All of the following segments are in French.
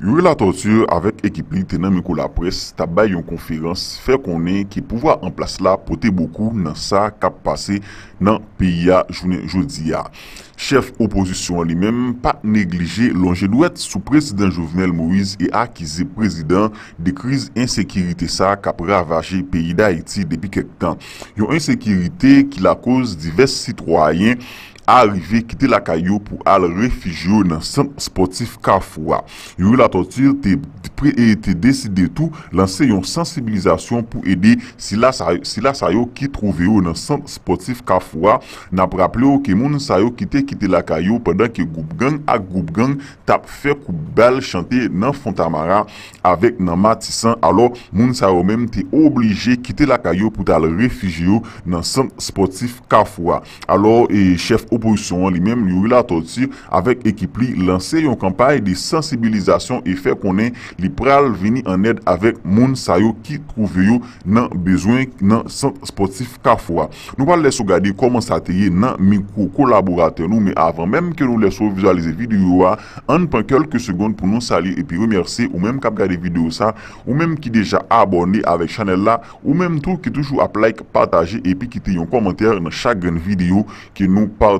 Yuri la torture avèk ekip li tenan mikou la pres tabay yon konferans fè konen ki pouva an plas la pote boku nan sa kap pase nan piya jounen jodi ya. Chef oposisyon li menm pa neglije lonje dwet sou prezident Jovenel Moïse e akize prezident de kriz insekirite sa kap ravaje peyi da Haiti depi kek tan. Yon insekirite ki la koz divers sitroyen arive kite la kayo pou al refijyo nan san sportif Kafwa. Yon relatotir te, pre, e, te deside tou lanse yon sensibilizasyon pou ede sila sayo, sila sayo ki trove yo nan san sportif Kafwa na praple yo ke moun sayo kite kite la kayo padan ke goup gang ak goup gang tap fe kou bel chante nan Fontamara avek nan Matisan alo moun sayo menm te oblije kite la kayo pou tal refijyo nan san sportif Kafwa. Alo e chef o proposisyon li menm li ou la tir avek ekip li lanse yon kampay de sensibilizasyon e fe konen li pral vini an ed avek moun sayo ki trouve yo nan bezwen nan sportif kafwa. Nou pal leso gade koman sa teye nan mikou kolaborate nou me avan menm ke nou leso vizualize video a an pan kelke segonde pou nou sali epi remerse ou menm kap gade video sa ou menm ki deja abone avek chanel la ou menm tou ki toujou ap like, pataje epi kite yon komenter nan chak gen video ki nou part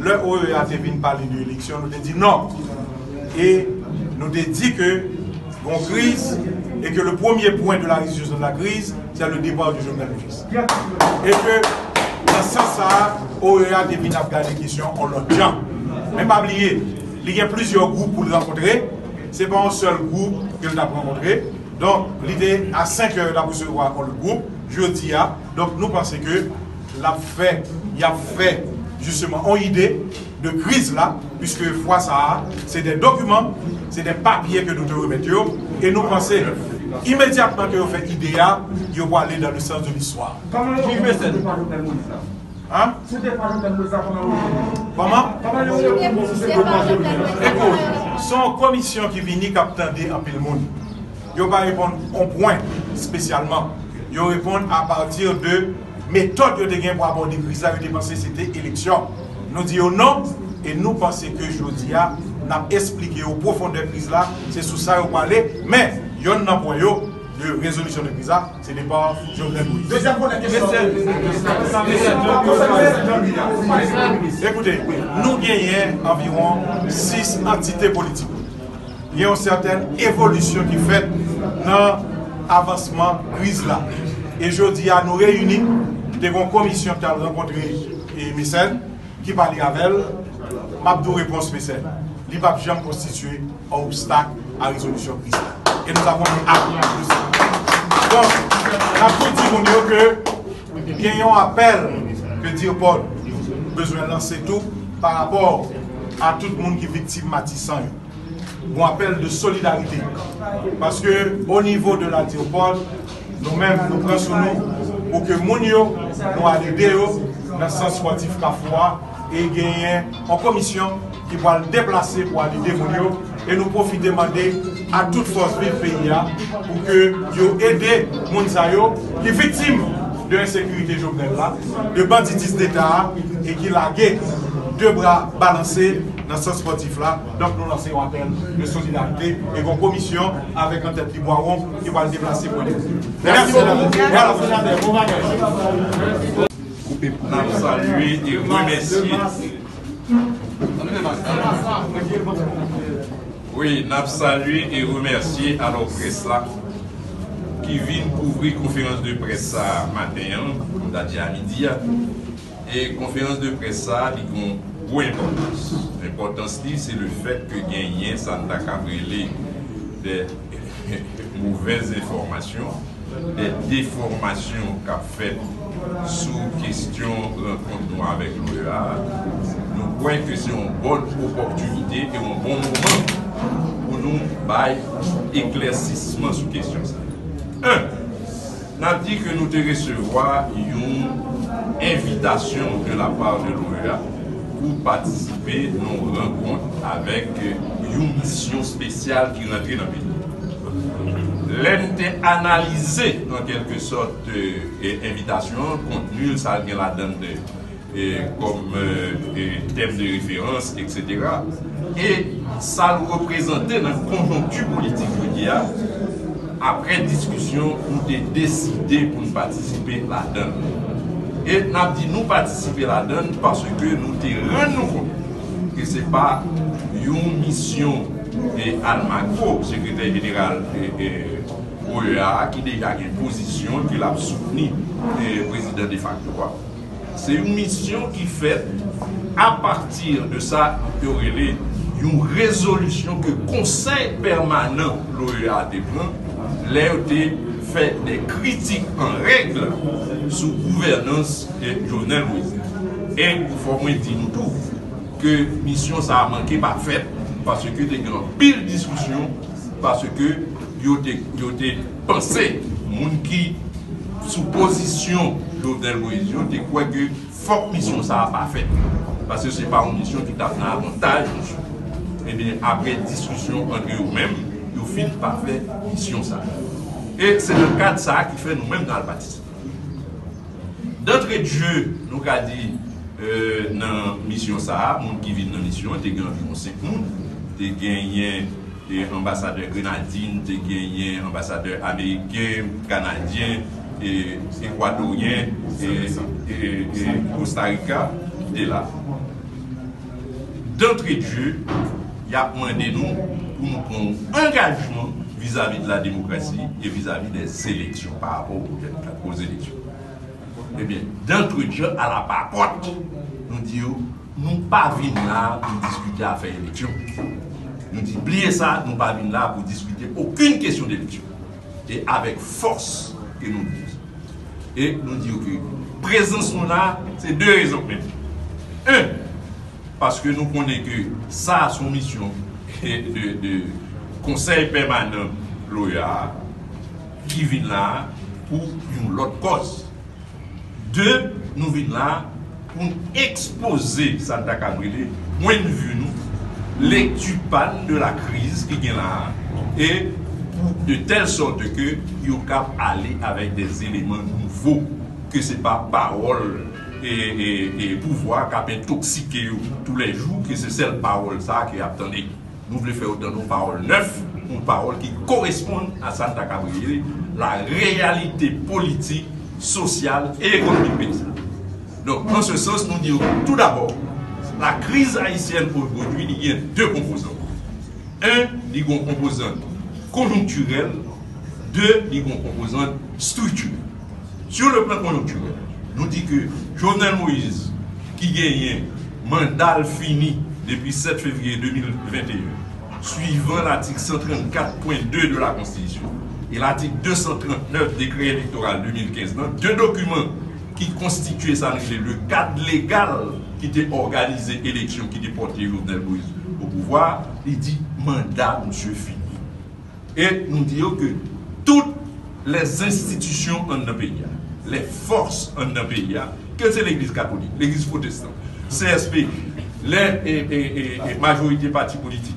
le OEA te vin pali de eleksyon, nou te di non. Et nou te di ke bon kriz, et ke le premier point de la résolution de la kriz, c'est le débat du journal. Et ke, dans sa sa, OEA te vin ap gade kisyon, on l'a djan. Men pa bliye, li gen plusieurs groupes pou l'encontre, se pa un seul groupe ke l'ap rencontre, donc l'idée a 5 heures d'ap recevoir le groupe, je di ya, donc nou pense ke l'ap fè, y ap fè, justement, ont idée de crise là, puisque fois ça, c'est des documents, c'est des papiers que nous devons remettre, et nous pensons immédiatement que vous faites idée, vous va aller dans le sens de l'histoire. Comment vous faites Hein? Comment Écoute, son commission qui vient capter en pile monde. Ils va répondre au point spécialement. Ils répondre à partir de méthode de gain pour aborder la crise, ils pensé que c'était élection. Nous disons non, et nous pensons que aujourd'hui, nous avons expliqué au profondeur de la crise là, c'est sous ça qu'on parler, mais il y a un point de résolution de crise c'est n'est pas Jovenel Moïse. Deuxième Écoutez, nous gagnons environ 6 entités politiques. Il y a une certaine évolution qui fait dans l'avancement de crise là. Et je dis à nous réunir devant une commission qui a rencontré Messel, qui parlait avec elle, Mabdou réponse Messel. Il va jamais constituer un obstacle à la résolution de. Et nous avons appris de ça. Donc, nous avons dit que il y a un appel que dire Paul besoin de lancer tout par rapport à tout le monde qui est victime Matissan. Un appel de solidarité. Parce que au niveau de la Paul, nous-mêmes, nous prenons sur pour que nous nous aider dans le sens sportif Kafwa et gagner en commission qui va le déplacer pour aller démolir et nous profiter demander à toute force du pays pour que vous aidez les qui sont victimes de l'insécurité journelle de banditisme d'État et qui laguent deux bras balancés dans ce sportif là. Donc nous lançons un appel de solidarité et une commission avec un tête qui qui va le déplacer pour les. Merci. Nous saluer et remercier. Oui, nous saluer et remercier à là qui vient couvrir conférence de presse matin, on à midi. Et conférence de presse ça, il pour importance. L'importance, c'est le fait que gagner, ça n'a qu'à des mauvaises informations, des déformations qu'a fait sous question rencontre avec l'OEA. Nous croyons que c'est une bonne opportunité et un bon moment pour nous bay eklersisman sou kestyon sa. Un, nan di ke nou te resevoa yon invitasyon de la part de l'OEA pou patisipe nou renkont avek yon misyon spesyal ki rentre nan peyi. Len te analize nan kelke sort invitasyon, kontenu, sa gen la den de kom tem de referans, etc. Et sa reprezenten nan konjontu politik pou diya apre diskusyon pou te deside pou nou patisipe la den. Et nan di nou patisipe la den parce ke nou te ren nou kon ke se pa yon misyon e Almagro, sekretèr general OEA, ki deja gen posisyon ki la soupni prezident de facto. Se yon misyon ki fet a partir de sa yon rezolusyon ke konsey permanent l'OEA te fè de kritik an regle sou gouvernans jounel Moïse. E fò mwen di nou tou ke misyon sa a manke pa fèt paswe ke te gran pil diskusyon paswe ke yo te pense moun ki sou posisyon jounel Moïse yo te kwa ke fòk misyon sa a pa fèt paswe se pa moun misyon tout ap nan avantaj e eh bin apre diskusyon an yo mèm yo fin pa fè misyon sa a. e se le kat sa ki fe nou mèm nan al batis Dantre dje nou ka di nan misyon sa moun ki vin nan misyon te gen anviron 5 moun te genyen ambasadeur Grenadine te genyen ambasadeur Ameriken Kanadyen Ekwadoryen Costa Rica de la Dantre dje ya pwende nou pou nou kon vis-a-vis de la demokrasi e vis-a-vis de seleksyon par rapport aux eleksyon Ebyen, dentre diyo a la papote, nou diyo, nou pa vin la pou diskute a fey eleksyon. Nou diyo, pliye sa, nou pa vin la pou diskute akoun kesyon de eleksyon. E avek fos ke nou diyo. E nou diyo ki, prezans nou la, se de rezon men. Un, paske nou konen ke sa son misyon de konsey permanent loya ki vin la pou yon lot kos. De, nou vin la pou expose Santa Cabrile, mwen vu nou, l'ektupan de la kriz ki gen la e pou de tel sorte ke yon kap ale avek des elemen nouvo ke se pa parol e, e, e pouvoi kap entoksike yo tou le jou, ke se sel parol sa ki ap tande. Nou vle fe otan nou parol neuf nou parol ki koresponde a Santa Cabrile la realite politik sosyal et ekonomik peysan. Donc, en ce sens, nou diyo tout d'abord, la kriz haïsienne pou l'aujourd'hui, li gen deux composants. Un, li gen composant konjonkturel, deux, li gen composant strukturel. Sur le plan konjonkturel, nou di ke Jovenel Moïse, ki genyen mandal fini depi 7 février 2021, suivant l'article 134.2 de la Constitution, et l'article 239 décret électoral 2015, deux documents qui constituaient ça, le cadre légal qui était organisé élection, qui était porté Jovenel Moïse au pouvoir, il dit mandat, monsieur, fini. Et nous disons que toutes les institutions en un pays, les forces en un pays, que c'est l'église catholique, l'église protestante, CSP, les majorités partis politiques,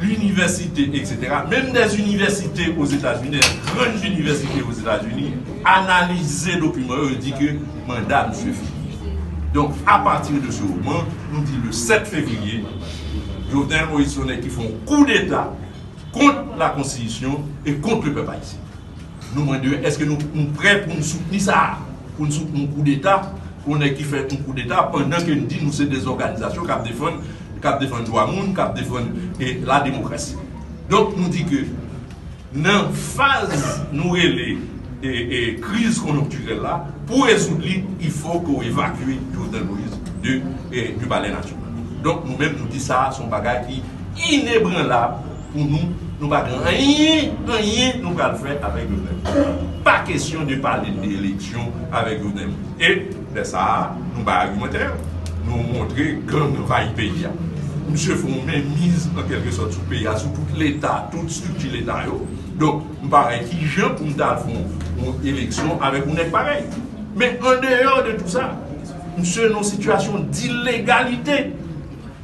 l'université, etc., même des universités aux États-Unis, des grandes universités aux États-Unis, analyser le document et dit que mandat monsieur fini. Donc, à partir de ce moment, nous dit le 7 février, Jovenel Moïse qui font coup d'État contre la Constitution et contre le peuple haïtien. Nous demandons, est-ce que nous sommes prêts pour nous soutenir ça, pour nous soutenir un coup d'État, pour nous qui fait un coup d'État, pendant que nous disons que c'est des organisations qui défendent moun, kap defon la demokrasi. Donk nou di ke nan faz nou ele e kriz konokturel la, pou ezoud li, i fò kou evakui Jovenel Moïse du balè nasyon. Donk nou men nou di sa, son bagay ki inebran la pou nou, nou bagay anye, anye nou kal fè avèk Jovenel. Pa kesyon de de eleksyon avèk Jovenel. Et de sa, nou bagay argumentèr, nou montre kèm nou va yi peyi ya. msè foun men miz an kelke sot sou peyi a sou tout l'Etat, tout strukti l'Etat yo. Donk, mpare ki jen pou mdal foun moun eleksyon avek moun ek parey. Men an deyo de tout sa, msè nou situasyon d'illegalite.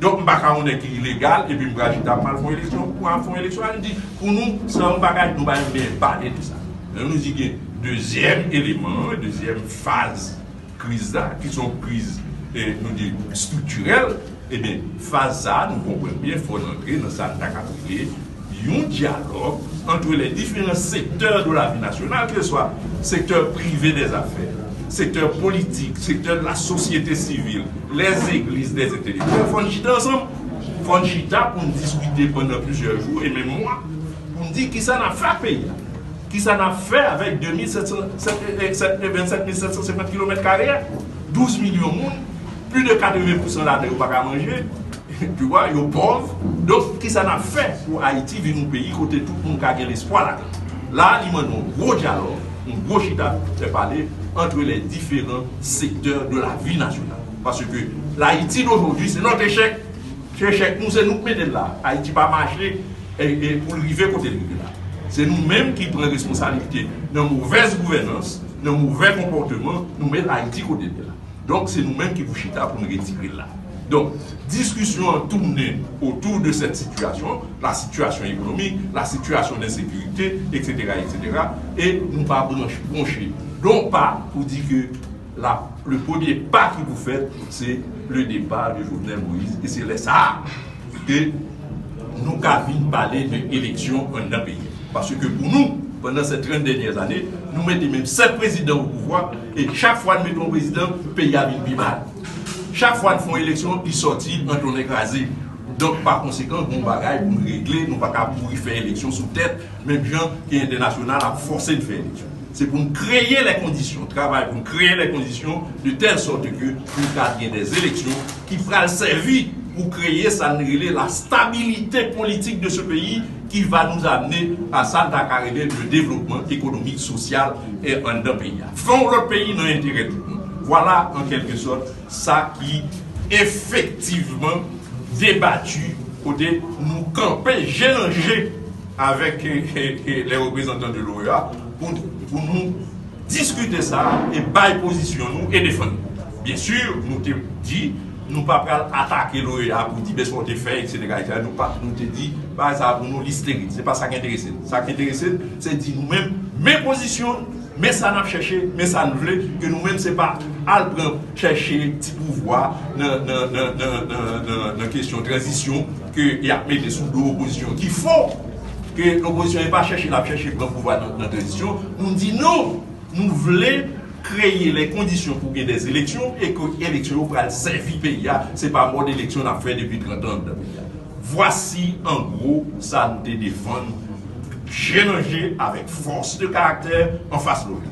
Donk mbaka moun ek illegal, epi mga jita mal foun eleksyon pou an foun eleksyon. An di, pou nou, sa mbaka nou bayan mwen pade tout sa. An nou zi gen, dezyem eleman, dezyem faz kriz da, ki son kriz nou di strukturel, e ben faza nou kompwen bien fon antre nan sa takapouye yon diyalog antre le diferent sektor do la vi nasyonal, ke so sektor privé des affaires, sektor politik, sektor de la sosyete sivil, les eglise des etelite. Fon jita ansan, fon jita pou m diskute pwenden plusieurs jou, e men mwa, pou m di ki sa nan fa peyi, ki sa nan fe avèk 27.750 km, 12 milyon moun, plus de 80% la de ou baka manje, tu wè, yo pov, donk ki sa nan fè pou Haiti vi nou peyi kote tout moun kage l'espoi la. La, li man nou gro diyalog, nou gro chita, se pale, entre les diferents sektèr de la vi nasyonal. Parce que l'Haiti d'aujourd'hui, se not échec, se échec, nou se nou pèdè la. Haiti pa mache, pou l'rive kote l'rive la. Se nou mèm ki pren responsabilité nan mouvez gouvernance, nan mouvez komportement, nou mèm Haiti kote l'rive la. Donk se nou men ki pou chita pou nou retikri la. Donk, diskusyon an tourne autour de set situasyon, la situasyon ekonomik, la situasyon den sekurite, etc. et nou pa bronche. Donk pa pou di ke le premier pa ki pou fet, se le depa de Jovenel Moïse, et se lesa ke nou ka vin pale de eleksyon an nan peyi. Parce ke pou nou, pendant se 30 denyez ane, nou mette men se prezident ou pouvoi, et chak fwa nou mette ou prezident, peyi avin bi mal. Chak fwa nou fon eleksyon, pi sorti, an ton ekraze. Donk, par konsekant, bon bagay, pou nou regle, nou pa ka pou y fè eleksyon sou tèt, menm jan ki internasyonal a force de fè eleksyon. Se pou nou kreye le kondisyon, travay pou nou kreye le kondisyon, de tel sorte ke, pou nou ka gen des eleksyon, ki pral servi pou kreye sa nrile la stabilite politik de se peyi, ki va nou amene a sa takarele de devlopman ekonomik, sosyal e an da peyi. Fon lor peyi nan entere tout moun. Wala, an kelke sot, sa ki efektiveman debatu kote nou kampe jenanje avek le reprezentant de l'OEA pou nou diskute sa e bay posisyon nou e defon. Bien sur, nou te di nou pa pral atake l'OEA pou di bespo te fey, etc. Nou pa nou te di, pa sa pou nou listeri. Se pa sa ki enterese. Sa ki enterese, se di nou men, men posisyon, men sa nan chèche, men sa nan vle, ke nou men se pa al pran chèche ti pouvoi nan kèsyon transisyon ke y ap mette sou do oposisyon. Ki fò ke l'oposisyon y pa chèche la chèche pran pouvoi nan transisyon, nou di nou, nou vle kreye le kondisyon pou gen des eleksyon e kon eleksyon ou pral servi pe ya se pa moun eleksyon a fè depi 30 an vwasi an gro sa nou te defon jenanje avèk fons de karakter an fas lori